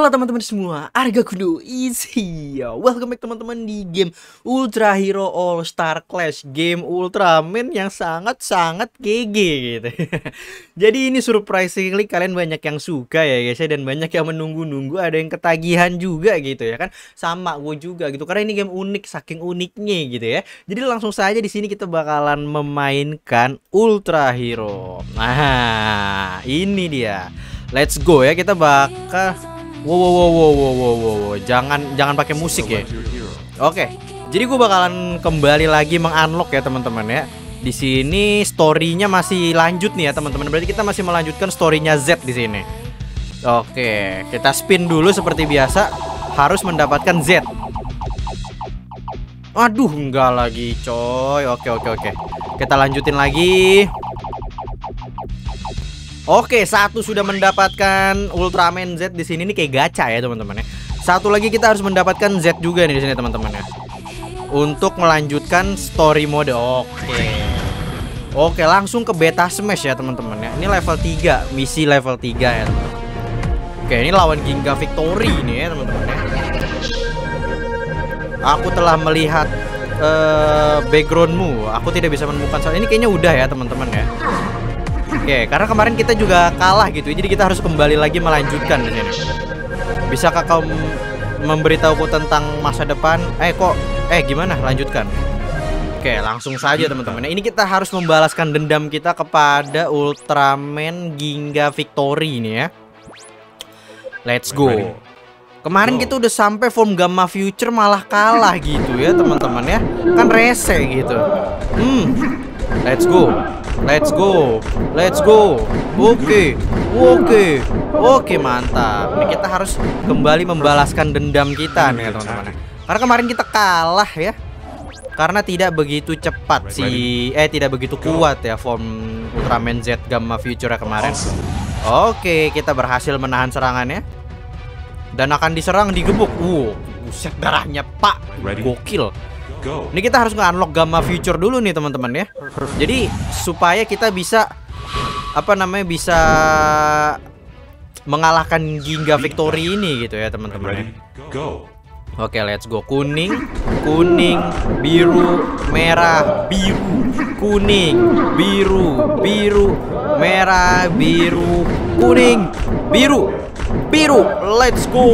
Halo teman-teman semua, Arga Kudo is here. Welcome back teman-teman di game Ultra Hero All Star Clash Game Ultraman yang sangat-sangat GG gitu. Jadi ini surprisingly kalian banyak yang suka ya guys ya Dan banyak yang menunggu-nunggu, ada yang ketagihan juga gitu ya kan. Sama gue juga gitu, karena ini game unik, saking uniknya gitu ya. Jadi langsung saja di sini kita bakalan memainkan Ultra Hero. Nah, ini dia. Let's go ya, kita bakal Wow, wow, wow, wow, wow, wow, wow. jangan jangan pakai musik ya. Oke, jadi gue bakalan kembali lagi mengunlock ya teman-teman ya. Di sini storynya masih lanjut nih ya teman-teman. Berarti kita masih melanjutkan storynya Z di sini. Oke, kita spin dulu seperti biasa. Harus mendapatkan Z. Aduh, enggak lagi, coy. Oke, oke, oke. Kita lanjutin lagi. Oke, satu sudah mendapatkan Ultraman Z di sini ini kayak gacha ya teman-teman ya. Satu lagi kita harus mendapatkan Z juga nih di sini teman-teman ya. Untuk melanjutkan story mode. Oke. Oke, langsung ke beta smash ya teman-teman ya. Ini level 3, misi level 3 ya. Teman -teman. Oke, ini lawan Ginga Victory ini ya teman-teman ya. Aku telah melihat uh, backgroundmu. Aku tidak bisa menemukan soal ini kayaknya udah ya teman-teman ya. Oke, karena kemarin kita juga kalah gitu, jadi kita harus kembali lagi melanjutkan di sini. Bisakah kau memberitahuku tentang masa depan? Eh kok, eh gimana? Lanjutkan. Oke, langsung saja teman-teman. Ini kita harus membalaskan dendam kita kepada Ultraman Ginga Victory ini ya. Let's go. Kemarin kita udah sampai form Gamma Future malah kalah gitu ya teman-teman ya. Kan rese gitu. Hmm. Let's go. Let's go. Let's go. Oke. Okay. Oke. Okay. Oke, okay, mantap. Ini kita harus kembali membalaskan dendam kita nih, teman-teman. Karena kemarin kita kalah ya. Karena tidak begitu cepat sih eh tidak begitu kuat ya form Ultraman Z Gamma Future kemarin. Oke, kita berhasil menahan serangannya. Dan akan diserang digebuk. Wow, buset darahnya, Pak. Gokil. Go. Ini kita harus nge-unlock Gamma Future dulu nih teman-teman ya. Jadi supaya kita bisa apa namanya bisa mengalahkan Ginga Victory ini gitu ya teman-teman ya. Oke, let's go. Kuning, kuning, biru, merah, biru, kuning, biru, biru, merah, biru, kuning, biru, biru. Let's go.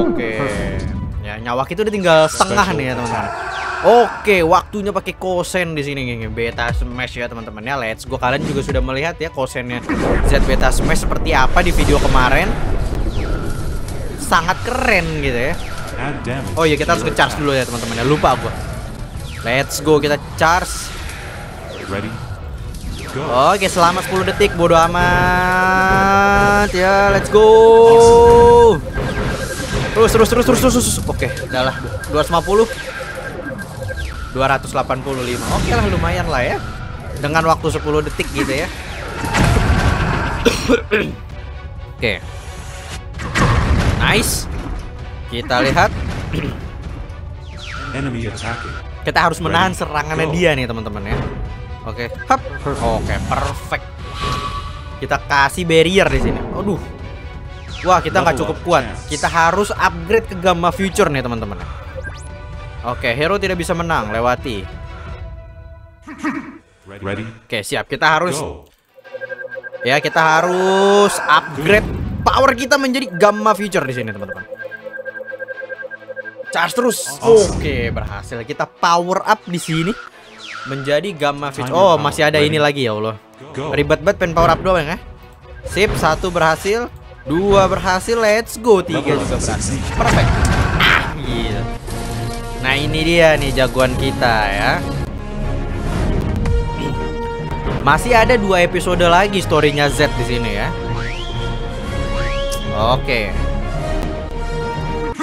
Oke nyawa kita udah tinggal setengah nih ya teman-teman. Oke, waktunya pakai kosen di sini nih, beta smash ya teman-teman ya. Let's go. Kalian juga sudah melihat ya kosennya Z beta smash seperti apa di video kemarin. Sangat keren gitu ya. Oh iya kita harus nge-charge dulu ya teman-teman ya. Lupa aku. Let's go kita charge. Ready? Oke, selama 10 detik bodo amat ya. Let's go. Terus terus terus terus terus. terus. Oke, udah lah. 250. 285. Oke lah lumayan lah ya. Dengan waktu 10 detik gitu ya. Oke. Nice. Kita lihat. Kita harus menahan serangannya dia nih teman-teman ya. Oke. Hap. Oke, perfect. Kita kasih barrier di sini. Aduh, Wah kita nggak cukup kuat. Kita harus upgrade ke Gamma Future nih teman-teman. Oke hero tidak bisa menang. Lewati. Ready? Oke siap. Kita harus Ya kita harus upgrade Power kita menjadi Gamma Future di sini teman-teman. Charge terus. Oke berhasil. Kita power up di sini Menjadi Gamma Future. Oh masih ada ini lagi ya Allah. Ribet banget pen power up doang ya. Sip satu berhasil Dua berhasil, let's go. Tiga juga berhasil. Perfect. Ah, gila. Nah ini dia nih jagoan kita ya. Masih ada dua episode lagi storynya Z di sini ya. Oke.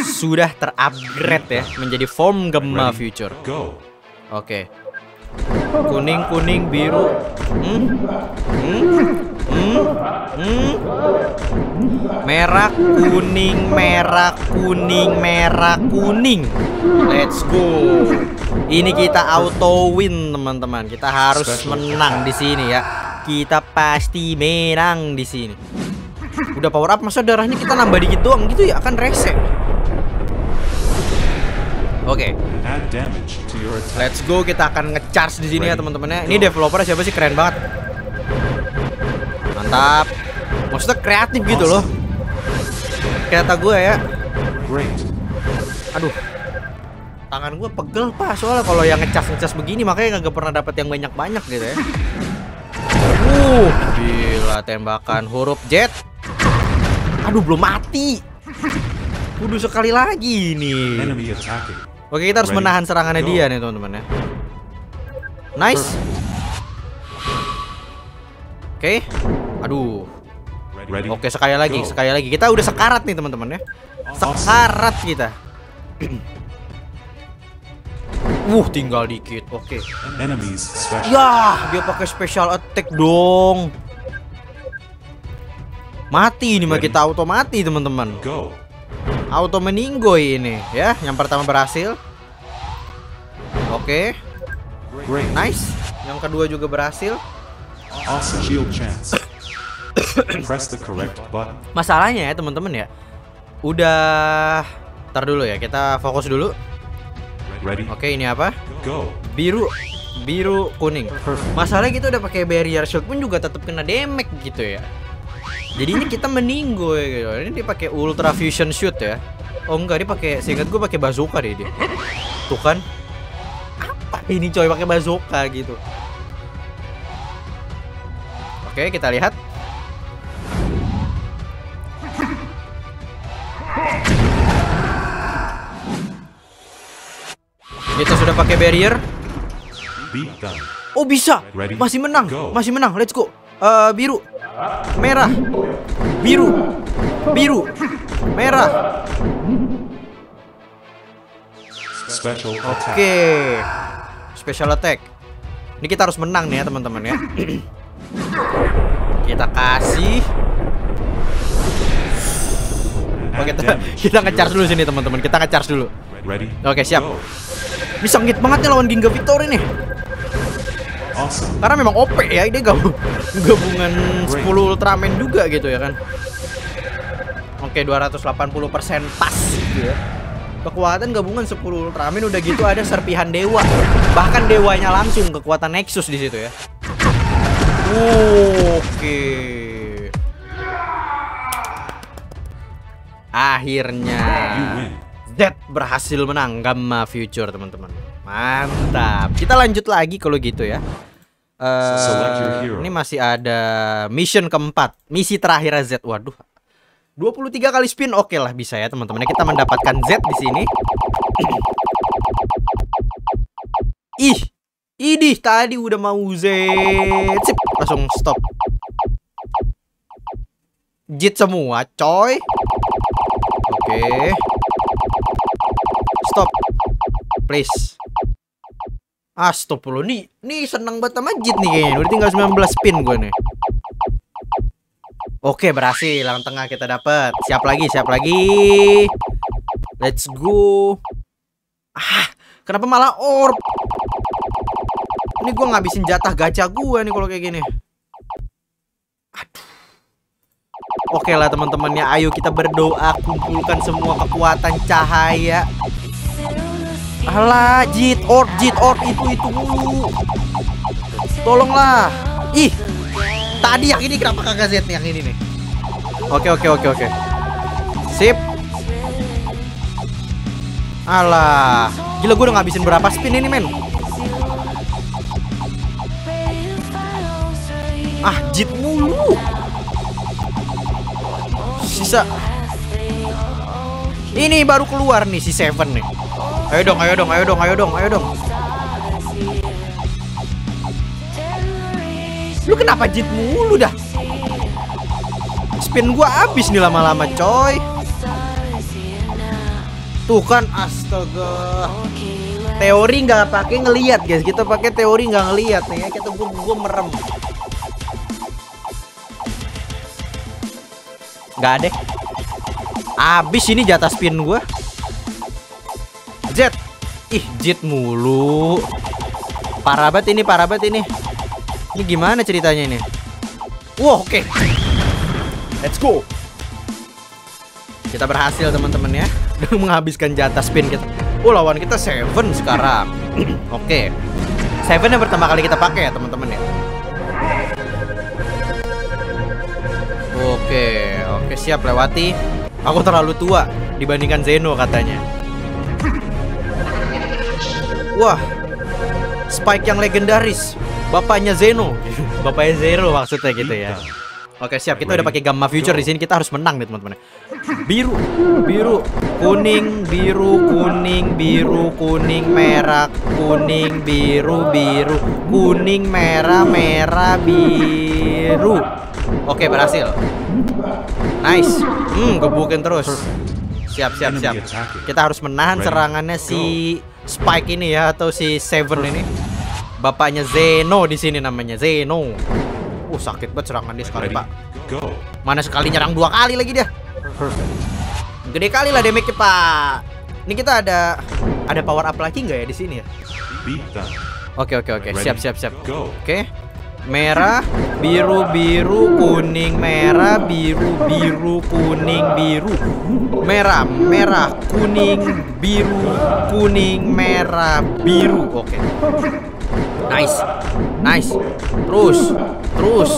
Sudah terupgrade ya menjadi form Gemma Future. Oke. Kuning, kuning, biru. Hmm? Hmm? Hmm? Hmm? Merah, kuning, merah, kuning, merah, kuning. Let's go. Ini kita auto win, teman-teman. Kita harus menang di sini ya. Kita pasti menang di sini. Udah power up masa darahnya kita nambah dikit doang gitu ya akan rese. Oke, Add let's go kita akan ngecharge di sini ya teman-temannya. Ini developernya siapa sih keren banget. Mantap. Maksudnya kreatif gitu loh. Kata gue ya. Aduh. Tangan gue pegel pak soalnya kalau yang ngecas ngecas begini makanya nggak pernah dapat yang banyak banyak gitu ya. Uh, gila tembakan huruf jet. Aduh belum mati. Kudu sekali lagi nih. Oke kita harus Ready. menahan serangannya Go. dia nih teman-teman ya. Nice. Oke. Aduh. Ready. Oke sekali lagi, Go. sekali lagi. Kita udah sekarat nih teman-teman ya. Sekarat kita. Wuh, tinggal dikit. Oke. Enemies special. Yah, dia pakai special attack dong. Mati ini mah kita auto mati teman-teman. Go. Auto meninggoy ini ya. Yang pertama berhasil. Oke, Great. nice. Yang kedua juga berhasil. Awesome. Shield chance. Press the correct button. Masalahnya ya teman-teman ya. Udah Ntar dulu ya, kita fokus dulu. Ready. Oke, ini apa? Go. Biru biru kuning. Masalahnya kita udah pakai barrier shield pun juga tetap kena damage gitu ya. Jadi ini kita meninggoy gitu. Ini dia pakai ultra fusion shoot ya. Oh enggak, dia pakai seingat gue pakai bazooka deh dia. Tuh kan. Apa ini coy pakai bazooka gitu. Oke, kita lihat. Kita sudah pakai barrier. Oh bisa, masih menang, masih menang. Let's go. Eh, biru, merah, biru, biru, merah. Special Oke, special attack. Ini kita harus menang nih ya teman-teman ya. kita kasih. Oke, kita, kita nge-charge your dulu sini teman-teman. Kita nge-charge dulu. Ready. Oke, siap. Go. Ini sengit banget nih lawan Ginga Victory nih. Awesome. Karena memang OP ya, dia gabung, gabungan 10 Ultraman juga gitu ya kan. Oke, 280% pas gitu ya. Kekuatan gabungan 10 Ultraman udah gitu ada serpihan dewa. Bahkan dewanya langsung kekuatan Nexus di situ ya. Oke. Akhirnya. Z berhasil menang Gamma Future teman-teman. Mantap. Kita lanjut lagi kalau gitu ya. Eh, ini masih ada mission keempat, misi terakhir Z. Waduh. 23 kali spin oke lah bisa ya teman-teman. Kita mendapatkan Z di sini. Ih, idih tadi udah mau Z. Sip, langsung stop. Jit semua, coy. Oke. Stop. Please. Astagfirullah nih, nih seneng banget sama Jit nih kayaknya. Udah tinggal 19 spin gue nih. Oke, berhasil. Lang tengah kita dapat. Siap lagi, siap lagi. Let's go. Ah, kenapa malah orb? Ini gue ngabisin jatah gacha gue nih kalau kayak gini. Aduh. Oke lah teman-temannya, ayo kita berdoa kumpulkan semua kekuatan cahaya. Alah, Jit, orb, Jit, orb itu itu mulu. Tolonglah. Ih, tadi yang ini kenapa kagak Z yang ini nih? Oke, oke, oke, oke. Sip. Alah, gila gue udah ngabisin berapa spin ini men? Ah, Jit mulu. Sisa. Ini baru keluar nih si Seven nih. Ayo dong, ayo dong, ayo dong, ayo dong, ayo dong. Lu kenapa jit mulu dah? Spin gua habis nih lama-lama, coy. Tuh kan, astaga. Teori nggak pakai ngelihat, guys. Kita pakai teori nggak ngelihat nih ya. Kita gua, gua merem. Nggak ada. Abis ini jatah spin gua. Jet. Ih, Jet mulu. Parah banget ini, parah banget ini. Ini gimana ceritanya ini? Wah, oke. Let's go. Kita berhasil teman-teman ya dengan menghabiskan jatah spin kita. Oh lawan kita Seven sekarang. Oke. Seven yang pertama kali kita pakai ya teman-teman ya. Oke, oke siap lewati. Aku terlalu tua dibandingkan Zeno katanya. Wah, Spike yang legendaris, bapaknya Zeno, bapaknya Zero maksudnya gitu ya. Oke siap, kita udah pakai gamma future di sini kita harus menang nih teman-teman. Biru, biru, kuning, biru, kuning, biru, kuning, merah, kuning, biru, biru, kuning, merah, merah, biru. Oke berhasil. Nice. Hmm, gebukin terus. Siap, siap, siap. Kita harus menahan serangannya si Spike ini ya atau si Seven ini. Bapaknya Zeno di sini namanya Zeno. Uh, sakit banget serangan dia sekali? Pak. Mana sekali nyerang dua kali lagi dia. Gede kali lah damage-nya, Pak. Ini kita ada ada power up lagi nggak ya di sini ya? Oke, oke, oke. Siap, siap, siap. Oke. Merah, biru, biru, kuning, merah, biru, biru, kuning, biru. Merah, merah, kuning, biru, kuning, merah, biru. Oke. Nice. Nice. Terus. Terus.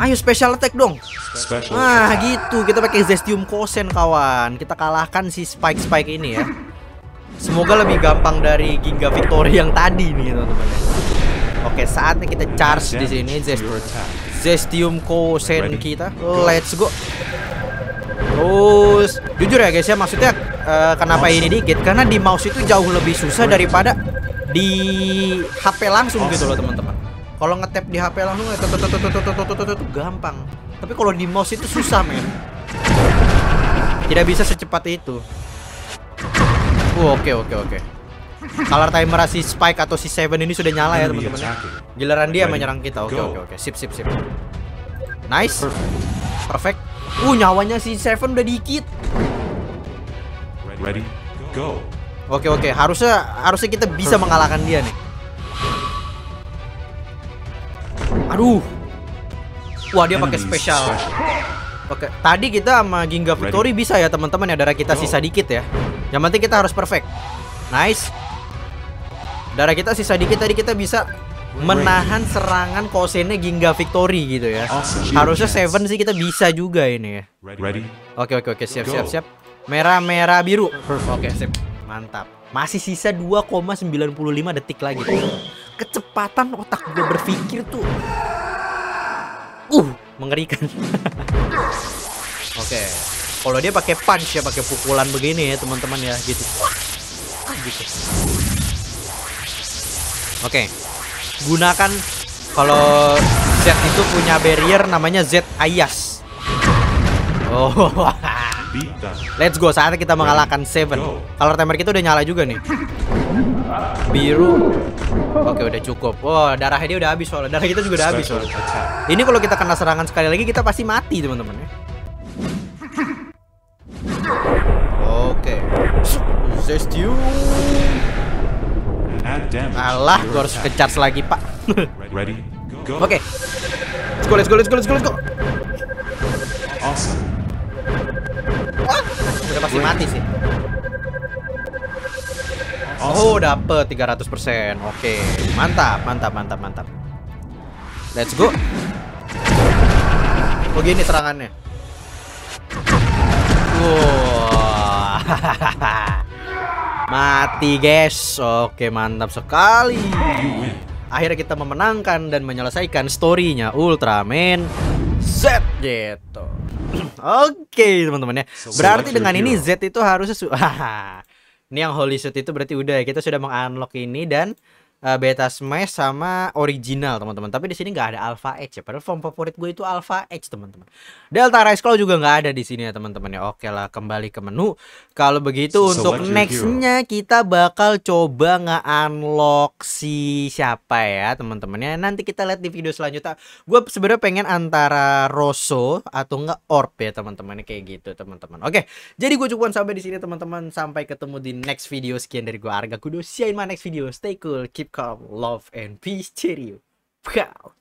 Ayo special attack dong. Special Ah, gitu. Kita pakai Zestium Kosen kawan. Kita kalahkan si Spike-Spike ini ya. Semoga lebih gampang dari Ginga Victory yang tadi nih, teman-teman. Oke, saatnya kita charge di sini Zestium Kosen kita. Let's go. Terus jujur ya guys ya maksudnya uh, kenapa ini dikit karena di mouse itu jauh lebih susah daripada di HP langsung gitu loh teman-teman. Kalau ngetap di HP langsung itu gampang. Tapi kalau di mouse itu susah men. Tidak bisa secepat itu. Oke oke oke. Color timer si Spike atau si Seven ini sudah nyala ya Enemy teman-teman. ya. attacking. Giliran dia menyerang kita. Oke oke oke. Sip sip sip. Nice. Perfect. Uh nyawanya si Seven udah dikit. Ready? Go. Oke oke. Harusnya harusnya kita bisa mengalahkan dia nih. Aduh. Wah dia pakai Enemy spesial. Oke. Tadi kita sama Ginga Victory bisa ya teman-teman ya darah kita sisa dikit ya. Yang penting kita harus perfect. Nice. Darah kita sisa dikit tadi kita bisa menahan serangan kosennya Ginga Victory gitu ya. Harusnya Seven sih kita bisa juga ini ya. Ready? Oke oke oke siap siap siap. Merah merah biru. Oke sip. Mantap. Masih sisa 2,95 detik lagi. Kecepatan otak gue berpikir tuh. Uh, mengerikan. Oke. Kalau dia pakai punch ya, pakai pukulan begini ya, teman-teman ya, gitu. Gitu. Oke. Gunakan kalau Z itu punya barrier namanya Z Ayas. Oh, let's go. Saatnya kita mengalahkan Seven. Color timer kita udah nyala juga nih. Biru. Oke, udah cukup. Wah, darahnya dia udah habis soalnya. Darah kita juga udah habis soalnya. Ini kalau kita kena serangan sekali lagi kita pasti mati, teman-teman ya. Oke. Zestium. Alah, gue harus attack. ke charge lagi, Pak. Oke. Let's go, let's go, let's go, let's go, let's go. Awesome. Udah pasti mati sih. Oh, dapet 300%. Oke. Mantap, mantap, mantap, mantap. Let's go. Oh, gini serangannya. Wah. Mati, guys. Oke, mantap sekali. Akhirnya kita memenangkan dan menyelesaikan storynya Ultraman Z gitu. Oke, teman-teman ya. Berarti dengan ini. Z itu harusnya Ini yang Holy Suit itu berarti udah ya. Kita sudah mengunlock ini dan uh, beta smash sama original teman-teman. Tapi di sini nggak ada alpha edge ya. Padahal form favorit gue itu alpha edge teman-teman. Delta Rise Claw juga nggak ada di sini ya teman-teman ya. Oke lah kembali ke menu. Kalau begitu So, untuk nextnya kita bakal coba nge-unlock si siapa ya teman-teman ya. Nanti kita lihat di video selanjutnya. Gue sebenarnya pengen antara Rosso atau enggak Orb ya teman-teman kayak gitu teman-teman. Oke, jadi gue cukupkan sampai di sini teman-teman. Sampai ketemu di next video. Sekian dari gue Arga Kudo. See you in my next video. Stay cool, keep Come Love and Peace to you. Pow!